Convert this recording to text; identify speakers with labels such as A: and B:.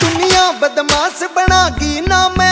A: दुनिया बदमाश बना गई ना मैं।